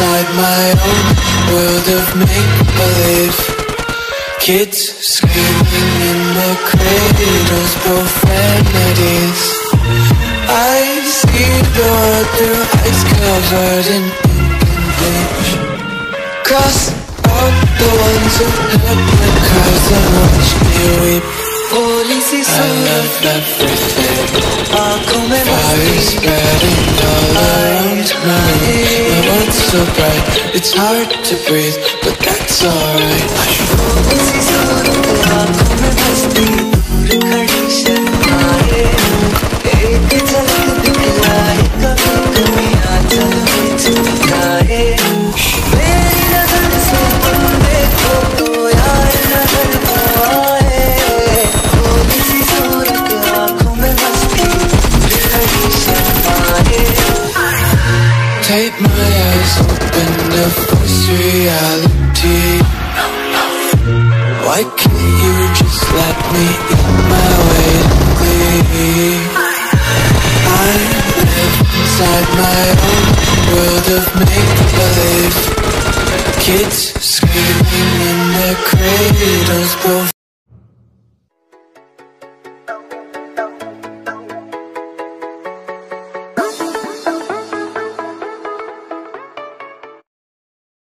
inside my own world of make-believe. Kids screaming in the cradles, profanities. I see the world through ice covered in ink and bleach Cross out the ones who heard my cries and watch me weep. I love everything. Fire spreading all around My so bright. It's hard to breathe But that's alright. Take my eyes open to force reality. Why can't you just let me eat my way? I live inside my own world of make-believe. Kids screaming in their cradles,